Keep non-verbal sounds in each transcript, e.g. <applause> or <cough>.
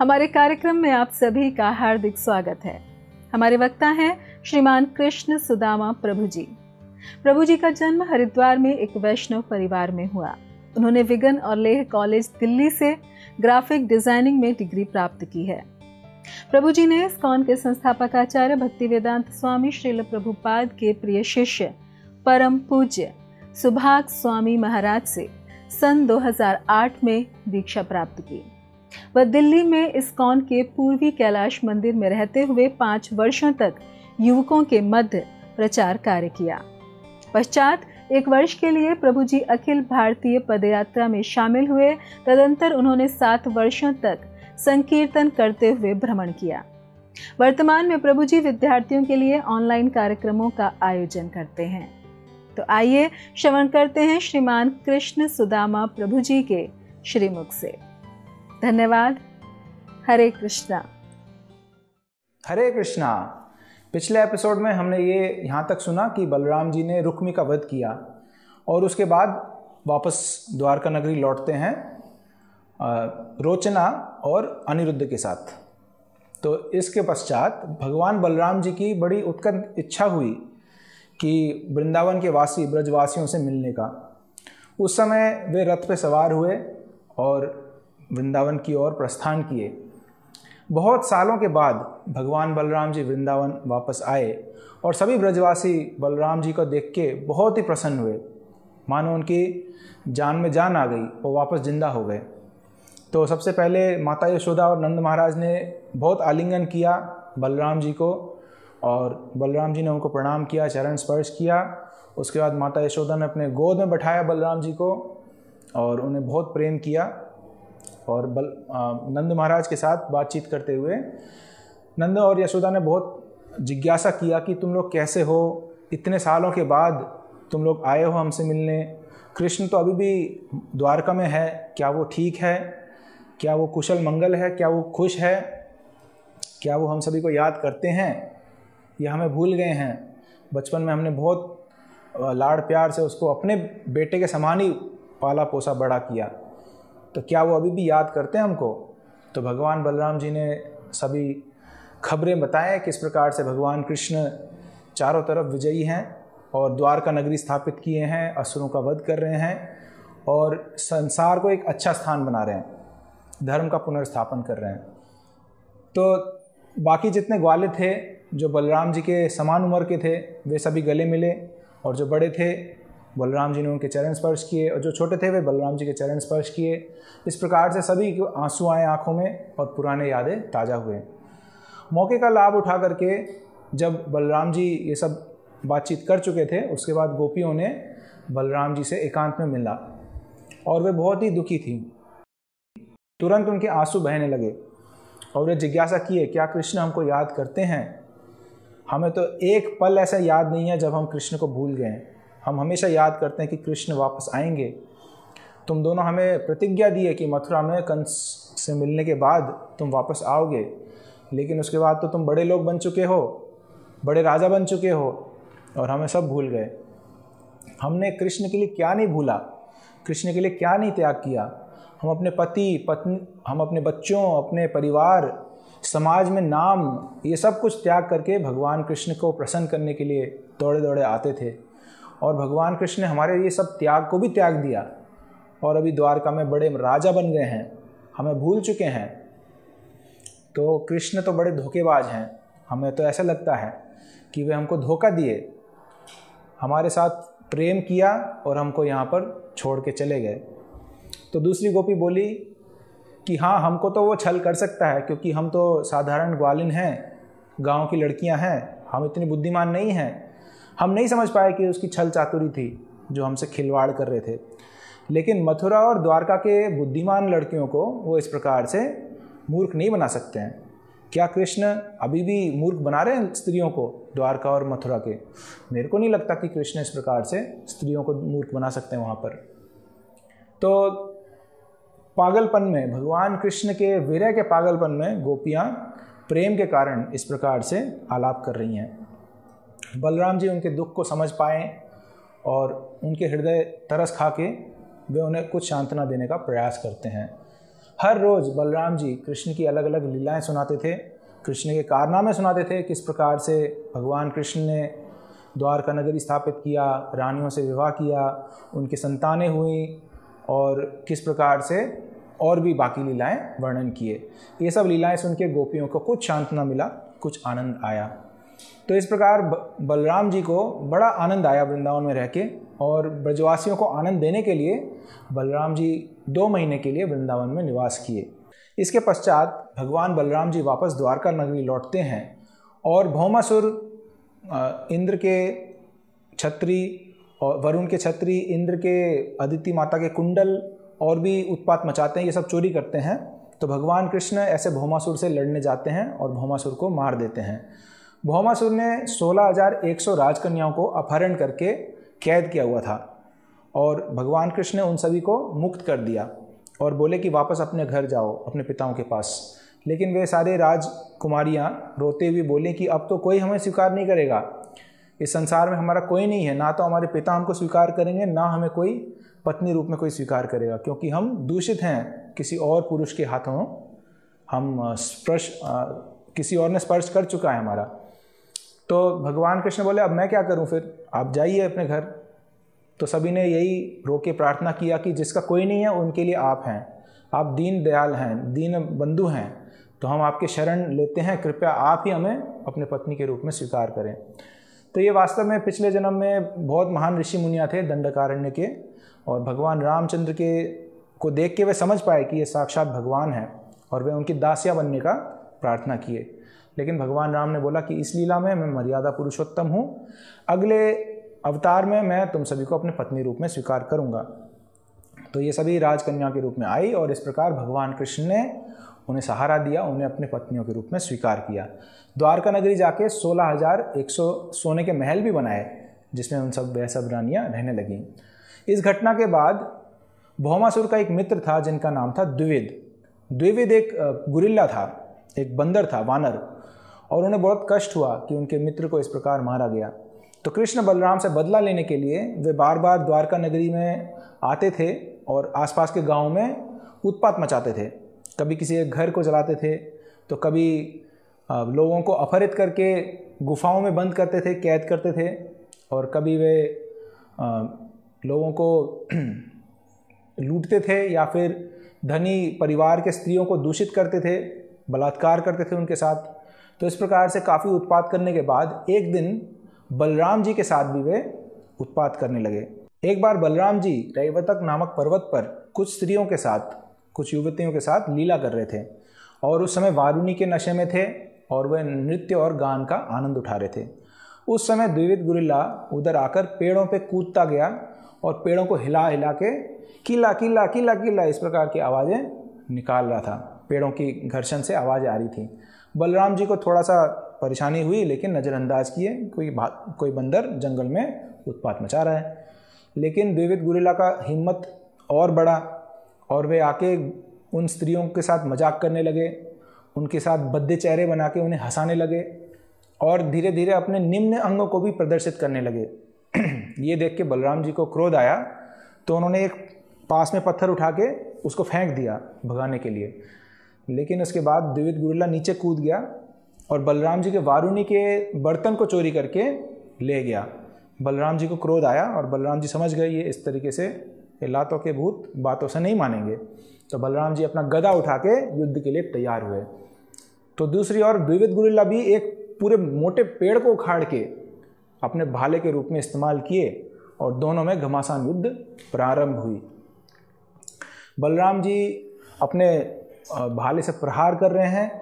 हमारे कार्यक्रम में आप सभी का हार्दिक स्वागत है। हमारे वक्ता हैं श्रीमान कृष्ण सुदामा प्रभु जी प्रभु जी का जन्म हरिद्वार में एक वैष्णव परिवार में हुआ। उन्होंने विगन और लेह कॉलेज दिल्ली से ग्राफिक डिज़ाइनिंग में डिग्री प्राप्त की है। प्रभु जी ने स्कॉन के संस्थापक आचार्य भक्ति वेदांत स्वामी श्रील प्रभुपाद के प्रिय शिष्य परम पूज्य सुभाग स्वामी महाराज से सन 2008 में दीक्षा प्राप्त की। वह दिल्ली में इस्कॉन के पूर्वी कैलाश मंदिर में रहते हुए पाँच वर्षों तक युवकों के मध्य प्रचार कार्य किया। पश्चात एक वर्ष के लिए प्रभु जी अखिल भारतीय पदयात्रा में शामिल हुए, तदंतर उन्होंने सात वर्षों तक संकीर्तन करते हुए भ्रमण किया। वर्तमान में प्रभु जी विद्यार्थियों के लिए ऑनलाइन कार्यक्रमों का आयोजन करते हैं। तो आइए श्रवण करते हैं श्रीमान कृष्ण सुदामा प्रभु जी के श्रीमुख से। धन्यवाद। हरे कृष्णा। हरे कृष्णा। पिछले एपिसोड में हमने ये यहाँ तक सुना कि बलराम जी ने रुक्मी का वध किया और उसके बाद वापस द्वारका नगरी लौटते हैं रोचना और अनिरुद्ध के साथ। तो इसके पश्चात भगवान बलराम जी की बड़ी उत्कट इच्छा हुई कि वृंदावन के वासी ब्रजवासियों से मिलने का। उस समय वे रथ पे सवार हुए और वृंदावन की ओर प्रस्थान किए। बहुत सालों के बाद भगवान बलराम जी वृंदावन वापस आए और सभी ब्रजवासी बलराम जी को देख के बहुत ही प्रसन्न हुए। मानो उनकी जान में जान आ गई, वो वापस ज़िंदा हो गए। तो सबसे पहले माता यशोदा और नंद महाराज ने बहुत आलिंगन किया बलराम जी को और बलराम जी ने उनको प्रणाम किया, चरण स्पर्श किया। उसके बाद माता यशोदा ने अपने गोद में बैठाया बलराम जी को और उन्हें बहुत प्रेम किया। और बल नंद महाराज के साथ बातचीत करते हुए नंद और यशोदा ने बहुत जिज्ञासा किया कि तुम लोग कैसे हो? इतने सालों के बाद तुम लोग आए हो हमसे मिलने। कृष्ण तो अभी भी द्वारका में है। क्या वो ठीक है? क्या वो कुशल मंगल है? क्या वो खुश है? क्या वो हम सभी को याद करते हैं? या हमें भूल गए हैं। बचपन में हमने बहुत लाड़ प्यार से उसको अपने बेटे के समान ही पाला पोसा बड़ा किया। तो क्या वो अभी भी याद करते हैं हमको? तो भगवान बलराम जी ने सभी खबरें बताएँ किस प्रकार से भगवान कृष्ण चारों तरफ़ विजयी हैं और द्वारका नगरी स्थापित किए हैं, असुरों का वध कर रहे हैं और संसार को एक अच्छा स्थान बना रहे हैं, धर्म का पुनर्स्थापन कर रहे हैं। तो बाकी जितने ग्वाले थे, जो बलराम जी के समान उम्र के थे, वे सभी गले मिले और जो बड़े थे बलराम जी ने उनके चरण स्पर्श किए और जो छोटे थे वे बलराम जी के चरण स्पर्श किए। इस प्रकार से सभी को आँसू आए आँखों में और पुराने यादें ताज़ा हुए मौके का लाभ उठा करके जब बलराम जी ये सब बातचीत कर चुके थे, उसके बाद गोपियों ने बलराम जी से एकांत में मिला और वे बहुत ही दुखी थी। तुरंत उनके आँसू बहने लगे और वे जिज्ञासा किए, क्या कृष्ण हमको याद करते हैं? हमें तो एक पल ऐसा याद नहीं है जब हम कृष्ण को भूल गए हम हमेशा याद करते हैं कि कृष्ण वापस आएँगे। तुम दोनों हमें प्रतिज्ञा दी है कि मथुरा में कंस से मिलने के बाद तुम वापस आओगे। लेकिन उसके बाद तो तुम बड़े लोग बन चुके हो, बड़े राजा बन चुके हो और हमें सब भूल गए। हमने कृष्ण के लिए क्या नहीं भूला? कृष्ण के लिए क्या नहीं त्याग किया? हम अपने पति, पत्नी, हम अपने बच्चों, अपने परिवार, समाज में नाम, ये सब कुछ त्याग करके भगवान कृष्ण को प्रसन्न करने के लिए दौड़े दौड़े आते थे। और भगवान कृष्ण ने हमारे ये सब त्याग को भी त्याग दिया। और अभी द्वारका में बड़े राजा बन गए हैं, हमें भूल चुके हैं। तो कृष्ण तो बड़े धोखेबाज हैं। हमें तो ऐसा लगता है कि वे हमको धोखा दिए। हमारे साथ प्रेम किया और हमको यहाँ पर छोड़ के चले गए। तो दूसरी गोपी बोली कि हाँ हमको तो वो छल कर सकता है, क्योंकि हम तो साधारण ग्वालिन हैं, गाँव की लड़कियाँ हैं, हम इतनी बुद्धिमान नहीं हैं। हम नहीं समझ पाए कि उसकी छल चातुरी थी, जो हमसे खिलवाड़ कर रहे थे। लेकिन मथुरा और द्वारका के बुद्धिमान लड़कियों को वो इस प्रकार से मूर्ख नहीं बना सकते हैं। क्या कृष्ण अभी भी मूर्ख बना रहे हैं स्त्रियों को, द्वारका और मथुरा के? मेरे को नहीं लगता कि कृष्ण इस प्रकार से स्त्रियों को मूर्ख बना सकते हैं वहाँ पर। तो पागलपन में, भगवान कृष्ण के विरह के पागलपन में गोपियाँ प्रेम के कारण इस प्रकार से आलाप कर रही हैं। बलराम जी उनके दुख को समझ पाए और उनके हृदय तरस खा के वे उन्हें कुछ सांत्वना देने का प्रयास करते हैं। हर रोज़ बलराम जी कृष्ण की अलग अलग लीलाएँ सुनाते थे। कृष्ण के कारनामे सुनाते थे किस प्रकार से भगवान कृष्ण ने द्वारका नगरी स्थापित किया, रानियों से विवाह किया, उनकी संतानें हुई और किस प्रकार से और भी बाकी लीलाएँ वर्णन किए। ये सब लीलाएँ सुन के गोपियों को कुछ शांतना मिला, कुछ आनंद आया। तो इस प्रकार बलराम जी को बड़ा आनंद आया वृंदावन में रह के और ब्रजवासियों को आनंद देने के लिए बलराम जी दो महीने के लिए वृंदावन में निवास किए। इसके पश्चात भगवान बलराम जी वापस द्वारका नगरी लौटते हैं और भौमासुर इंद्र के छत्री और वरुण के छत्री, इंद्र के अदिति माता के कुंडल और भी उत्पात मचाते हैं, ये सब चोरी करते हैं। तो भगवान कृष्ण ऐसे भौमासुर से लड़ने जाते हैं और भौमासुर को मार देते हैं। भौमासुर ने 16,100 राजकन्याओं को अपहरण करके कैद किया हुआ था और भगवान कृष्ण ने उन सभी को मुक्त कर दिया और बोले कि वापस अपने घर जाओ अपने पिताओं के पास। लेकिन वे सारे राजकुमारियाँ रोते हुए बोले कि अब तो कोई हमें स्वीकार नहीं करेगा। इस संसार में हमारा कोई नहीं है ना तो हमारे पिता हमको स्वीकार करेंगे ना हमें कोई पत्नी रूप में कोई स्वीकार करेगा क्योंकि हम दूषित हैं किसी और पुरुष के हाथों हम स्पर्श किसी और ने स्पर्श कर चुका है हमारा। तो भगवान कृष्ण बोले, अब मैं क्या करूँ फिर? आप जाइए अपने घर। तो सभी ने यही रो के प्रार्थना किया कि जिसका कोई नहीं है, उनके लिए आप हैं। आप दीन दयाल हैं, दीन बंधु हैं तो हम आपके शरण लेते हैं। कृपया आप ही हमें अपने पत्नी के रूप में स्वीकार करें। तो ये वास्तव में पिछले जन्म में बहुत महान ऋषि मुनिया थे, दंडकारण्य के, और भगवान रामचंद्र के को देख के वे समझ पाए कि ये साक्षात भगवान हैं, और वे उनकी दासिया बनने का प्रार्थना किए। लेकिन भगवान राम ने बोला कि इस लीला में मैं मर्यादा पुरुषोत्तम हूँ। अगले अवतार में मैं तुम सभी को अपने पत्नी रूप में स्वीकार करूँगा। तो ये सभी राजकन्या के रूप में आई और इस प्रकार भगवान कृष्ण ने उन्हें सहारा दिया, उन्हें अपने पत्नियों के रूप में स्वीकार किया। द्वारका नगरी जाके सोलह हज़ार एक सौ सोने के महल भी बनाए, जिसमें उन सब, वह सब रानियाँ रहने लगीं। इस घटना के बाद भौमासुर का एक मित्र था, जिनका नाम था द्विविद। द्विविद एक गुरिल्ला था, एक बंदर था, वानर। और उन्हें बहुत कष्ट हुआ कि उनके मित्र को इस प्रकार मारा गया। तो कृष्ण बलराम से बदला लेने के लिए वे बार बार द्वारका नगरी में आते थे और आसपास के गाँव में उत्पात मचाते थे। कभी किसी एक घर को जलाते थे तो कभी लोगों को अपहरित करके गुफाओं में बंद करते थे, कैद करते थे और कभी वे लोगों को <clears throat> लूटते थे या फिर धनी परिवार के स्त्रियों को दूषित करते थे, बलात्कार करते थे उनके साथ। तो इस प्रकार से काफ़ी उत्पात करने के बाद एक दिन बलराम जी के साथ भी वे उत्पात करने लगे। एक बार बलराम जी रैवतक नामक पर्वत पर कुछ स्त्रियों के साथ, कुछ युवतियों के साथ लीला कर रहे थे और उस समय वारुणी के नशे में थे और वह नृत्य और गान का आनंद उठा रहे थे। उस समय द्विविध गुरिल्ला उधर आकर पेड़ों पे कूदता गया और पेड़ों को हिला हिला के किला किला किला किला, इस प्रकार की आवाज़ें निकाल रहा था। पेड़ों की घर्षण से आवाज़ आ रही थी। बलराम जी को थोड़ा सा परेशानी हुई, लेकिन नज़रअंदाज किए, कोई कोई बंदर जंगल में उत्पात मचा रहा है। लेकिन द्विविद गुरिल्ला का हिम्मत और बढ़ा और वे आके उन स्त्रियों के साथ मज़ाक करने लगे, उनके साथ बद्दे चेहरे बना के उन्हें हंसाने लगे और धीरे धीरे अपने निम्न अंगों को भी प्रदर्शित करने लगे। <clears throat> ये देख के बलराम जी को क्रोध आया तो उन्होंने एक पास में पत्थर उठा के उसको फेंक दिया भगाने के लिए। लेकिन उसके बाद द्विविद गुरिल्ला नीचे कूद गया और बलराम जी के वारुणी के बर्तन को चोरी करके ले गया। बलराम जी को क्रोध आया और बलराम जी समझ गए, ये इस तरीके से लातों के भूत बातों से नहीं मानेंगे। तो बलराम जी अपना गदा उठा के युद्ध के लिए तैयार हुए। तो दूसरी ओर द्विविद गुरिल्ला भी एक पूरे मोटे पेड़ को उखाड़ के अपने भाले के रूप में इस्तेमाल किए और दोनों में घमासान युद्ध प्रारंभ हुई। बलराम जी अपने भाले से प्रहार कर रहे हैं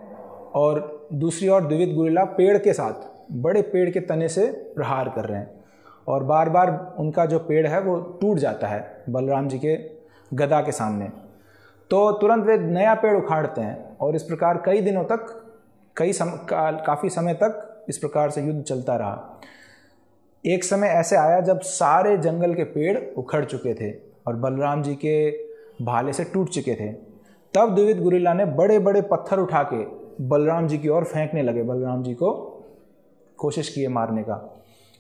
और दूसरी ओर द्विविद गुरिल्ला पेड़ के साथ बड़े पेड़ के तने से प्रहार कर रहे हैं। और बार बार उनका जो पेड़ है वो टूट जाता है बलराम जी के गदा के सामने। तो तुरंत वे नया पेड़ उखाड़ते हैं और इस प्रकार कई दिनों तक कई सम, का, काफ़ी समय तक इस प्रकार से युद्ध चलता रहा। एक समय ऐसे आया जब सारे जंगल के पेड़ उखड़ चुके थे और बलराम जी के भाले से टूट चुके थे। तब द्विविद गुरिल्ला ने बड़े बड़े पत्थर उठा के बलराम जी की ओर फेंकने लगे, बलराम जी को कोशिश किए मारने का।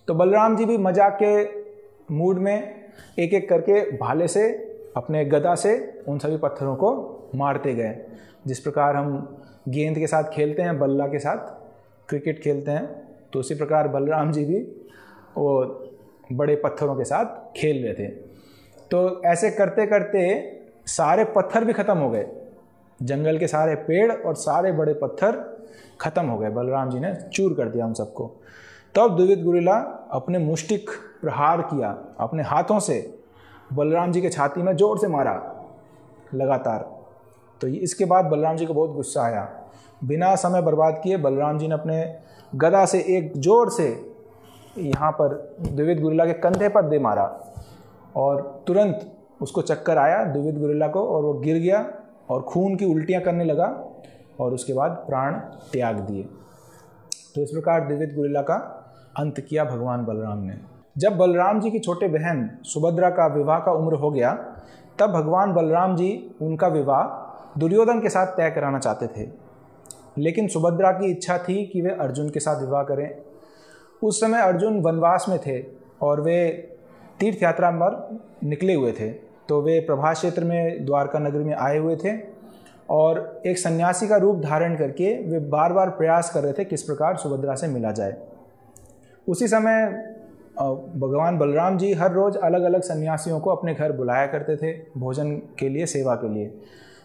तो बलराम जी भी मज़ाक के मूड में एक एक करके भाले से, अपने गदा से उन सभी पत्थरों को मारते गए। जिस प्रकार हम गेंद के साथ खेलते हैं, बल्ला के साथ क्रिकेट खेलते हैं तो उसी प्रकार बलराम जी भी वो बड़े पत्थरों के साथ खेल रहे थे। तो ऐसे करते करते सारे पत्थर भी ख़त्म हो गए। जंगल के सारे पेड़ और सारे बड़े पत्थर ख़त्म हो गए। बलराम जी ने चूर कर दिया उन सबको। तब द्विविद गुरिला अपने मुष्टिक प्रहार किया। अपने हाथों से बलराम जी के छाती में ज़ोर से मारा, लगातार। तो इसके बाद बलराम जी को बहुत गुस्सा आया। बिना समय बर्बाद किए बलराम जी ने अपने गदा से एक ज़ोर से यहाँ पर द्विविद गुरिल्ला के कंधे पर दे मारा और तुरंत उसको चक्कर आया द्विविद गुरिल्ला को और वो गिर गया। और खून की उल्टियाँ करने लगा और उसके बाद प्राण त्याग दिए। तो इस प्रकार द्विविद गुरिल्ला का अंत किया भगवान बलराम ने। जब बलराम जी की छोटे बहन सुभद्रा का विवाह का उम्र हो गया, तब भगवान बलराम जी उनका विवाह दुर्योधन के साथ तय कराना चाहते थे। लेकिन सुभद्रा की इच्छा थी कि वे अर्जुन के साथ विवाह करें। उस समय अर्जुन वनवास में थे और वे तीर्थ यात्रा पर निकले हुए थे। तो वे प्रभास क्षेत्र में, द्वारका नगरी में आए हुए थे और एक सन्यासी का रूप धारण करके वे बार बार प्रयास कर रहे थे किस प्रकार सुभद्रा से मिला जाए। उसी समय भगवान बलराम जी हर रोज़ अलग अलग सन्यासियों को अपने घर बुलाया करते थे, भोजन के लिए, सेवा के लिए।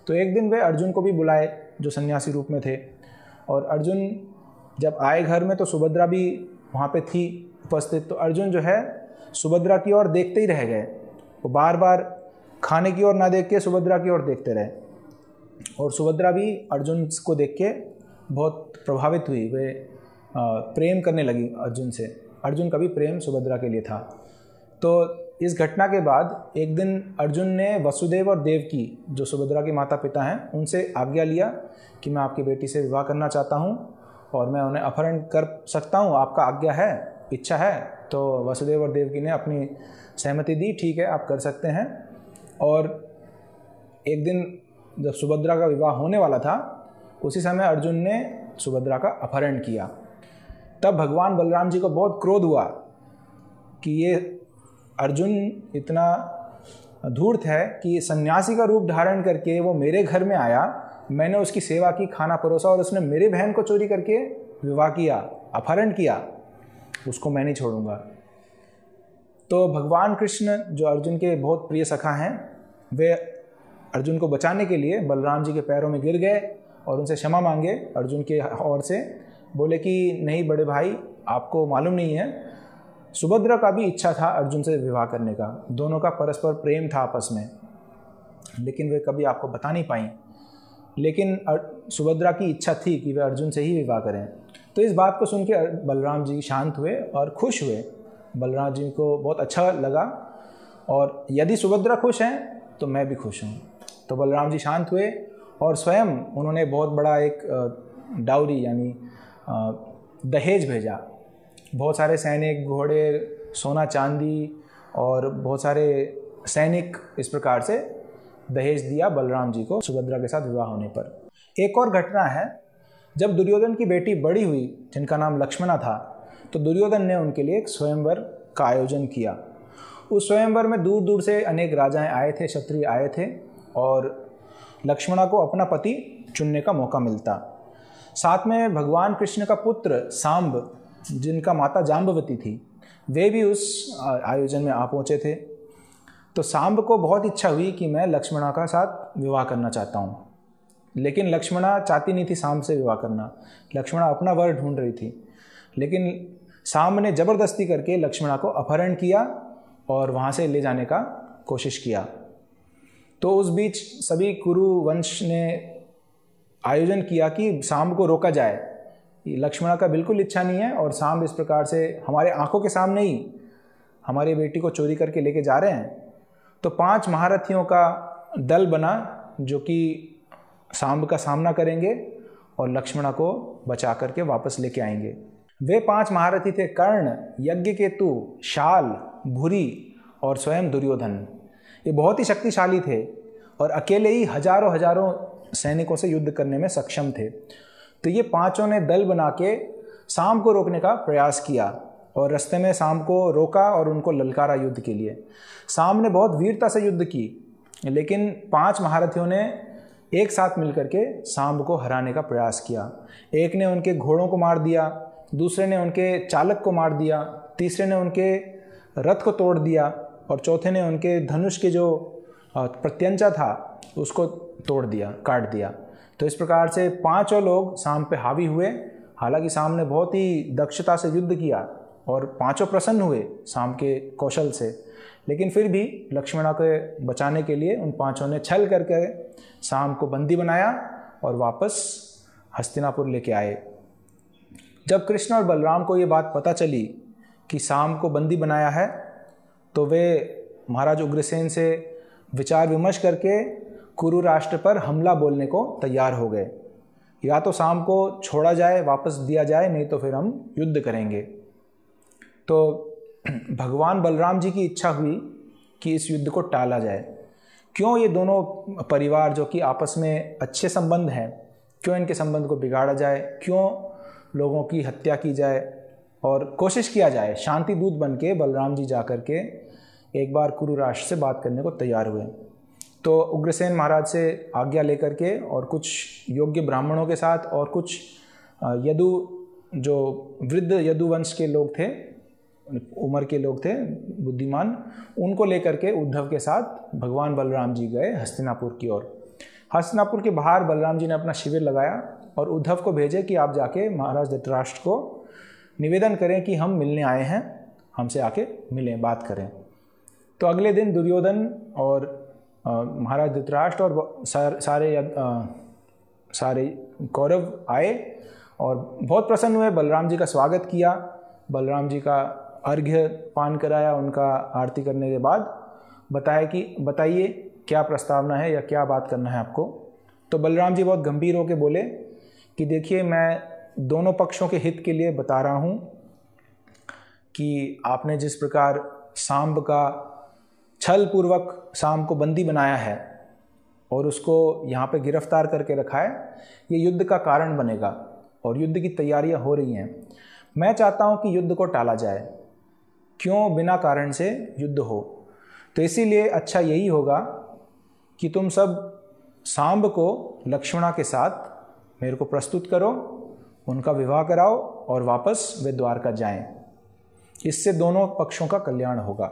तो एक दिन वे अर्जुन को भी बुलाए, जो सन्यासी रूप में थे। और अर्जुन जब आए घर में तो सुभद्रा भी वहाँ पे थी उपस्थित। तो अर्जुन जो है, सुभद्रा की ओर देखते ही रह गए। वो बार बार खाने की ओर ना देख के, सुभद्रा की ओर देखते रहे। और सुभद्रा भी अर्जुन को देख के बहुत प्रभावित हुई। वे प्रेम करने लगी अर्जुन से। अर्जुन का भी प्रेम सुभद्रा के लिए था। तो इस घटना के बाद एक दिन अर्जुन ने वसुदेव और देव की, जो सुभद्रा के माता पिता हैं, उनसे आज्ञा लिया कि मैं आपकी बेटी से विवाह करना चाहता हूँ और मैं उन्हें अपहरण कर सकता हूँ। आपका आज्ञा है, इच्छा है। तो वसुदेव और देवकी ने अपनी सहमति दी, ठीक है, आप कर सकते हैं। और एक दिन जब सुभद्रा का विवाह होने वाला था, उसी समय अर्जुन ने सुभद्रा का अपहरण किया। तब भगवान बलराम जी को बहुत क्रोध हुआ कि ये अर्जुन इतना धूर्त है कि सन्यासी का रूप धारण करके वो मेरे घर में आया। मैंने उसकी सेवा की, खाना परोसा और उसने मेरे बहन को चोरी करके विवाह किया, अपहरण किया। उसको मैं नहीं छोड़ूँगा। तो भगवान कृष्ण जो अर्जुन के बहुत प्रिय सखा हैं, वे अर्जुन को बचाने के लिए बलराम जी के पैरों में गिर गए और उनसे क्षमा मांगे। अर्जुन के ओर से बोले कि, नहीं बड़े भाई, आपको मालूम नहीं है। सुभद्रा का भी इच्छा था अर्जुन से विवाह करने का। दोनों का परस्पर प्रेम था आपस में, लेकिन वे कभी आपको बता नहीं पाई। लेकिन सुभद्रा की इच्छा थी कि वे अर्जुन से ही विवाह करें। तो इस बात को सुन के बलराम जी शांत हुए और खुश हुए। बलराम जी को बहुत अच्छा लगा और यदि सुभद्रा खुश हैं तो मैं भी खुश हूँ। तो बलराम जी शांत हुए और स्वयं उन्होंने बहुत बड़ा एक डाउरी यानी दहेज भेजा। बहुत सारे सैनिक, घोड़े, सोना चांदी और बहुत सारे सैनिक इस प्रकार से दहेज दिया बलराम जी को सुभद्रा के साथ विवाह होने पर। एक और घटना है, जब दुर्योधन की बेटी बड़ी हुई, जिनका नाम लक्ष्मणा था तो दुर्योधन ने उनके लिए एक स्वयंवर का आयोजन किया। उस स्वयंवर में दूर दूर से अनेक राजाएँ आए थे, क्षत्रिय आए थे और लक्ष्मणा को अपना पति चुनने का मौका मिलता। साथ में भगवान कृष्ण का पुत्र सांब, जिनका माता जाम्बवती थी, वे भी उस आयोजन में आ पहुँचे थे। तो सांब को बहुत इच्छा हुई कि मैं लक्ष्मणा का साथ विवाह करना चाहता हूँ। लेकिन लक्ष्मणा चाहती नहीं थी सांब से विवाह करना। लक्ष्मणा अपना वर ढूंढ रही थी। लेकिन सांब ने ज़बरदस्ती करके लक्ष्मणा को अपहरण किया और वहाँ से ले जाने का कोशिश किया। तो उस बीच सभी कुरु वंश ने आयोजन किया कि सांब को रोका जाए। लक्ष्मणा का बिल्कुल इच्छा नहीं है और सांब इस प्रकार से हमारे आँखों के सामने ही हमारी बेटी को चोरी करके लेके जा रहे हैं। तो पाँच महारथियों का दल बना जो कि सांब का सामना करेंगे और लक्ष्मणा को बचा करके वापस लेके आएँगे। वे पाँच महारथी थे कर्ण, यज्ञ केतु, शाल, भूरी और स्वयं दुर्योधन। ये बहुत ही शक्तिशाली थे और अकेले ही हज़ारों हज़ारों सैनिकों से युद्ध करने में सक्षम थे। तो ये पाँचों ने दल बना के शाम को रोकने का प्रयास किया और रास्ते में शाम को रोका और उनको ललकारा युद्ध के लिए। शाम ने बहुत वीरता से युद्ध की, लेकिन पाँच महारथियों ने एक साथ मिलकर के सांब को हराने का प्रयास किया। एक ने उनके घोड़ों को मार दिया दूसरे ने उनके चालक को मार दिया, तीसरे ने उनके रथ को तोड़ दिया और चौथे ने उनके धनुष के जो प्रत्यंचा था, उसको तोड़ दिया, काट दिया। तो इस प्रकार से पाँचों लोग शाम पे हावी हुए। हालाँकि शाम ने बहुत ही दक्षता से युद्ध किया और पाँचों प्रसन्न हुए शाम के कौशल से। लेकिन फिर भी लक्ष्मणा को बचाने के लिए उन पाँचों ने छल करके शाम को बंदी बनाया और वापस हस्तिनापुर लेके आए। जब कृष्ण और बलराम को ये बात पता चली कि शाम को बंदी बनाया है तो वे महाराज उग्रसेन से विचार विमर्श करके कुरु राष्ट्र पर हमला बोलने को तैयार हो गए। या तो शाम को छोड़ा जाए, वापस दिया जाए, नहीं तो फिर हम युद्ध करेंगे। तो भगवान बलराम जी की इच्छा हुई कि इस युद्ध को टाला जाए। क्यों ये दोनों परिवार जो कि आपस में अच्छे संबंध हैं, क्यों इनके संबंध को बिगाड़ा जाए, क्यों लोगों की हत्या की जाए और कोशिश किया जाए शांति दूत बन के बलराम जी जा कर के एक बार कुरु राष्ट्र से बात करने को तैयार हुए। तो उग्रसेन महाराज से आज्ञा लेकर के और कुछ योग्य ब्राह्मणों के साथ और कुछ यदु, जो वृद्ध यदुवंश के लोग थे, उम्र के लोग थे, बुद्धिमान, उनको लेकर के उद्धव के साथ भगवान बलराम जी गए हस्तिनापुर की ओर। हस्तिनापुर के बाहर बलराम जी ने अपना शिविर लगाया और उद्धव को भेजे कि आप जाके महाराज धृतराष्ट्र को निवेदन करें कि हम मिलने आए हैं हमसे आके मिलें बात करें। तो अगले दिन दुर्योधन और महाराज धृतराष्ट्र और सारे आ, सारे कौरव आए और बहुत प्रसन्न हुए। बलराम जी का स्वागत किया। बलराम जी का अर्घ्य पान कराया उनका आरती करने के बाद बताया कि बताइए क्या प्रस्तावना है या क्या बात करना है आपको? तो बलराम जी बहुत गंभीर होकर बोले कि देखिए, मैं दोनों पक्षों के हित के लिए बता रहा हूँ कि आपने जिस प्रकार सांब का छल पूर्वक सांब को बंदी बनाया है और उसको यहाँ पे गिरफ़्तार करके रखा है, ये युद्ध का कारण बनेगा और युद्ध की तैयारियाँ हो रही हैं। मैं चाहता हूँ कि युद्ध को टाला जाए, क्यों? बिना कारण से युद्ध हो। तो इसीलिए अच्छा यही होगा कि तुम सब सांब को लक्ष्मणा के साथ मेरे को प्रस्तुत करो उनका विवाह कराओ और वापस वे द्वारका जाएँ। इससे दोनों पक्षों का कल्याण होगा।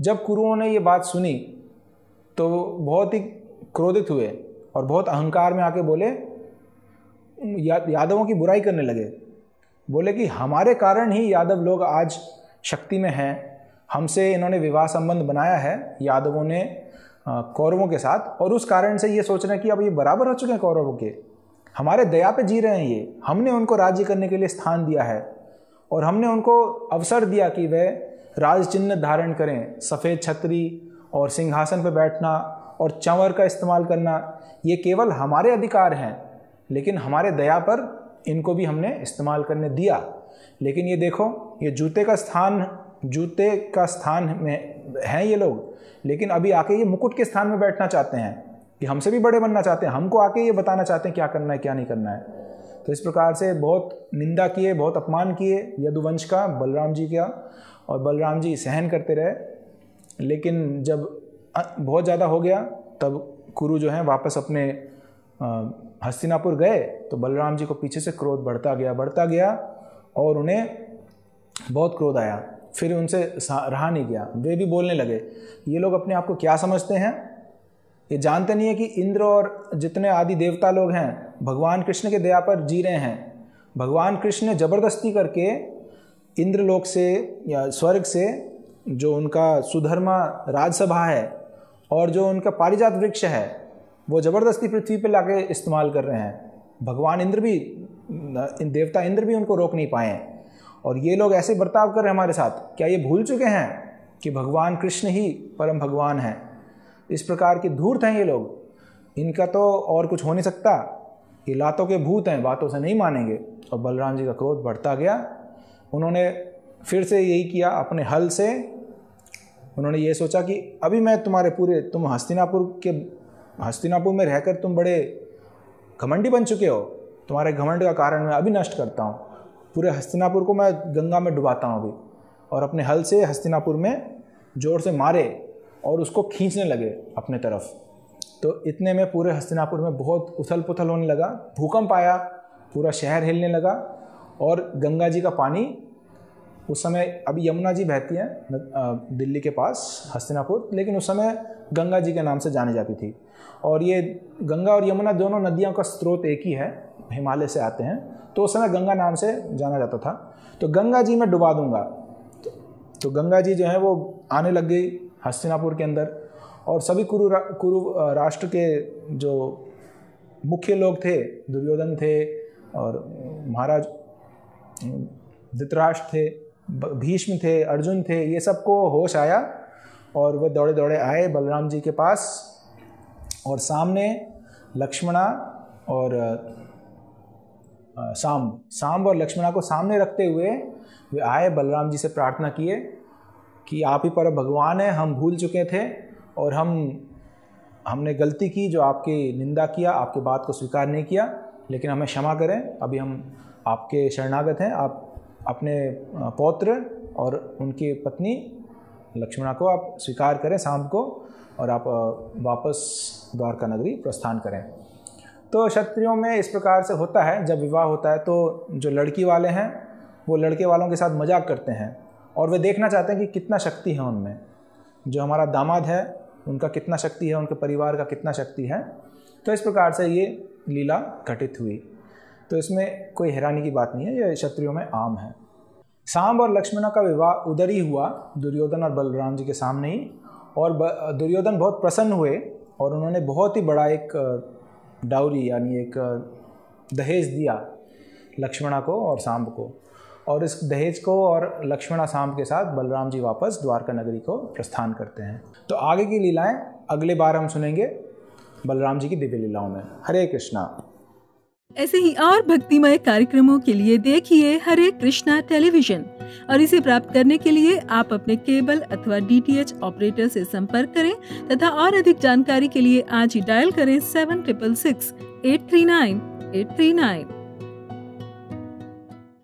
जब कुरुओं ने ये बात सुनी तो बहुत ही क्रोधित हुए और बहुत अहंकार में आके बोले या, यादवों की बुराई करने लगे। बोले कि हमारे कारण ही यादव लोग आज शक्ति में हैं। हमसे इन्होंने विवाह संबंध बनाया है यादवों ने कौरवों के साथ और उस कारण से ये सोच रहे हैं कि अब ये बराबर हो चुके हैं कौरवों के। हमारे दया पे जी रहे हैं ये। हमने उनको राज्य करने के लिए स्थान दिया है और हमने उनको अवसर दिया कि वह राज चिन्ह धारण करें, सफ़ेद छतरी और सिंहासन पर बैठना और चंवर का इस्तेमाल करना। ये केवल हमारे अधिकार हैं, लेकिन हमारे दया पर इनको भी हमने इस्तेमाल करने दिया। लेकिन ये देखो, ये जूते का स्थान, जूते का स्थान में हैं ये लोग, लेकिन अभी आके ये मुकुट के स्थान में बैठना चाहते हैं। कि हमसे भी बड़े बनना चाहते हैं, हमको आके ये बताना चाहते हैं क्या करना है, क्या नहीं करना है। तो इस प्रकार से बहुत निंदा किए, बहुत अपमान किए यदुवंश का, बलराम जी का, और बलराम जी सहन करते रहे। लेकिन जब बहुत ज़्यादा हो गया, तब कुरु जो है वापस अपने हस्तिनापुर गए तो बलराम जी को पीछे से क्रोध बढ़ता गया बढ़ता गया, और उन्हें बहुत क्रोध आया। फिर उनसे रहा नहीं गया। वे भी बोलने लगे, ये लोग अपने आप को क्या समझते हैं? ये जानते नहीं है कि इंद्र और जितने आदि देवता लोग हैं, भगवान कृष्ण के दया पर जी रहे हैं। भगवान कृष्ण ने ज़बरदस्ती करके इंद्रलोक से या स्वर्ग से जो उनका सुधर्मा राजसभा है और जो उनका पारिजात वृक्ष है, वो ज़बरदस्ती पृथ्वी पर लाके इस्तेमाल कर रहे हैं। भगवान इंद्र भी, इन देवता इंद्र भी उनको रोक नहीं पाए और ये लोग ऐसे बर्ताव कर रहे हैं हमारे साथ। क्या ये भूल चुके हैं कि भगवान कृष्ण ही परम भगवान हैं? इस प्रकार के धूर्त हैं ये लोग। इनका तो और कुछ हो नहीं सकता। ये लातों के भूत हैं, बातों से नहीं मानेंगे। और बलराम जी का क्रोध बढ़ता गया। उन्होंने फिर से यही किया अपने हल से। उन्होंने ये सोचा कि अभी मैं तुम्हारे पूरे, तुम हस्तिनापुर के, हस्तिनापुर में रहकर तुम बड़े घमंडी बन चुके हो। तुम्हारे घमंड का कारण मैं अभी नष्ट करता हूँ। पूरे हस्तिनापुर को मैं गंगा में डुबाता हूँ अभी। और अपने हल से हस्तिनापुर में ज़ोर से मारे। और उसको खींचने लगे अपने तरफ़। तो इतने में पूरे हस्तिनापुर में बहुत उथल पुथल होने लगा, भूकंप आया, पूरा शहर हिलने लगा और गंगा जी का पानी उस समय, अभी यमुना जी बहती हैं दिल्ली के पास, हस्तिनापुर, लेकिन उस समय गंगा जी के नाम से जानी जाती थी। और ये गंगा और यमुना दोनों नदियों का स्रोत एक ही है, हिमालय से आते हैं तो उस समय गंगा नाम से जाना जाता था। तो गंगा जी मैं डुबा दूँगा। तो गंगा जी जो है वो आने लग गई हस्तिनापुर के अंदर और सभी कुरु रा, कुरु राष्ट्र के जो मुख्य लोग थे दुर्योधन थे और महाराज धृतराष्ट्र थे भीष्म थे अर्जुन थे ये सबको होश आया और वह दौड़े दौड़े आए बलराम जी के पास और सामने लक्ष्मणा और सांब सांब और लक्ष्मणा को सामने रखते हुए वे आए बलराम जी से प्रार्थना किए कि आप ही पर भगवान है, हम भूल चुके थे और हम, हमने गलती की जो आपकी निंदा किया, आपकी बात को स्वीकार नहीं किया, लेकिन हमें क्षमा करें। अभी हम आपके शरणागत हैं। आप अपने पौत्र और उनकी पत्नी लक्ष्मणा को आप स्वीकार करें शाम को, और आप वापस द्वारका नगरी प्रस्थान करें। तो क्षत्रियों में इस प्रकार से होता है। जब विवाह होता है तो जो लड़की वाले हैं, वो लड़के वालों के साथ मज़ाक करते हैं। और वे देखना चाहते हैं कि कितना शक्ति है उनमें। जो हमारा दामाद है, उनका कितना शक्ति है, उनके परिवार का कितना शक्ति है। तो इस प्रकार से ये लीला घटित हुई। तो इसमें कोई हैरानी की बात नहीं है, ये क्षत्रियों में आम है। सांब और लक्ष्मणा का विवाह उधर ही हुआ, दुर्योधन और बलराम जी के सामने ही। और दुर्योधन बहुत प्रसन्न हुए और उन्होंने बहुत ही बड़ा एक, डाउरी, यानी एक, दहेज दिया लक्ष्मणा को और सांब को। और इस दहेज को और लक्ष्मणा सांब के साथ बलराम जी वापस द्वारका नगरी को प्रस्थान करते हैं। तो आगे की लीलाएँ अगले बार हम सुनेंगे बलराम जी की दिव्य लीलाओं में। हरे कृष्णा। ऐसे ही और भक्तिमय कार्यक्रमों के लिए देखिए हरे कृष्णा टेलीविज़न और इसे प्राप्त करने के लिए आप अपने केबल अथवा डीटीएच ऑपरेटर से संपर्क करें तथा और अधिक जानकारी के लिए आज ही डायल करें seven triple six eight three nine eight three nine